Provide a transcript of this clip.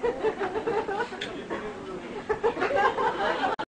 ハハハハ!